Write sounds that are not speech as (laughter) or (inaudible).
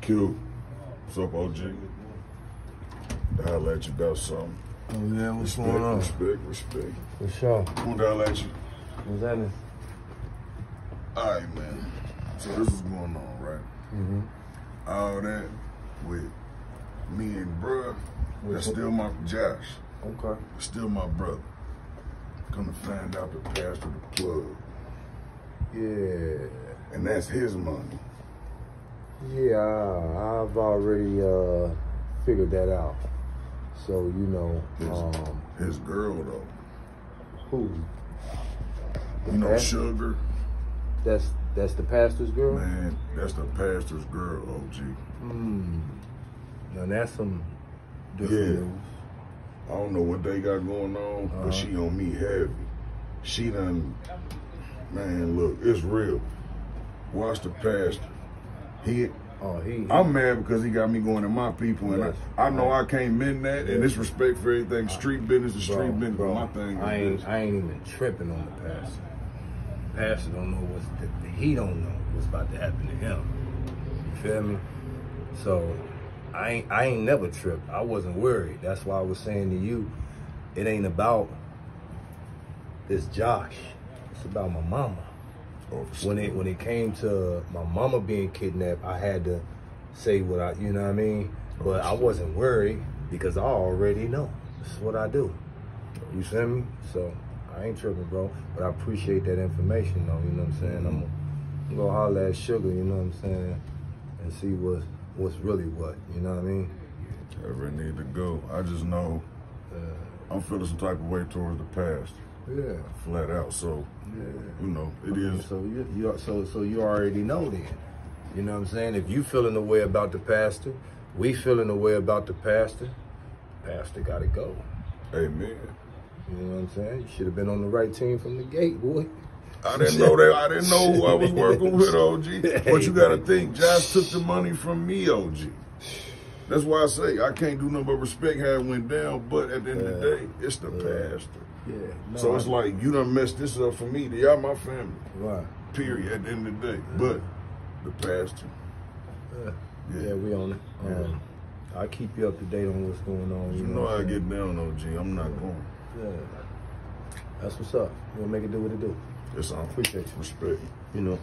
Q. What's up, OG? I'll let you about something. Oh yeah, what's Respect, going on? respect, respect. For sure. Who down at you? What's happening? All right, man. So this is going on, right? Mm-hmm. All that with me and bruh, With that's who? still my Josh. Okay. Still my brother. Come to find out the pastor of the plug. Yeah. And that's his money. Yeah, I- I've already uh, figured that out. So you know, His, um, his girl though. who? The You know pastor? Sugar? That's that's the pastor's girl. Man, that's the pastor's girl, OG. Hmm. Now that's some different Yeah. news. I don't know what they got going on, Uh-huh. but she on me heavy. She done, man, look, it's real. Watch the pastor. He, Oh, he. I'm mad because he got me going to my people, and Yes. I, I know I can't mend that, and it's respect for everything. Street business is street business, bro, my thing I ain't. I ain't even tripping on the pastor. Pastor don't know what's the, he don't know what's about to happen to him. You feel me? So I ain't I ain't never tripped. I wasn't worried. That's why I was saying to you, it ain't about this Josh. It's about my mama. When it when it came to my mama being kidnapped, I had to say what I you know what I mean? But I wasn't worried because I already know. This is what I do. You feel me? So I ain't tripping, bro. But I appreciate that information though, you know what I'm saying? I'm gonna go holler at Sugar, you know what I'm saying, and see what what's really what, you know what I mean? Ever need to go. I just know Uh, I'm feeling some type of way towards the past, yeah. flat out. So, Yeah. you know, it Okay, is. So you, you so so you already know then. You know what I'm saying? If you feeling the way about the pastor, we feeling the way about the pastor. Pastor gotta go. Amen. You know what I'm saying? You should have been on the right team from the gate, boy. I didn't know that. I didn't know who I was working with, OG. (laughs) But you got to think, Josh took the money from me, OG. That's why I say I can't do nothing but respect how it went down. But at the end of the day, it's the pastor. Yeah. No, So it's I- like you done messed this up for me. Y'all my family. right. Period. At the end of the day, but the pastor. Yeah. Yeah. Yeah, we on it. Um, I'll keep you up to date on what's going on. You know what how I get down, OG. I'm not going. Yeah. That's what's up. We'll make it do what it do. Yes, on Appreciate you. respect. You know.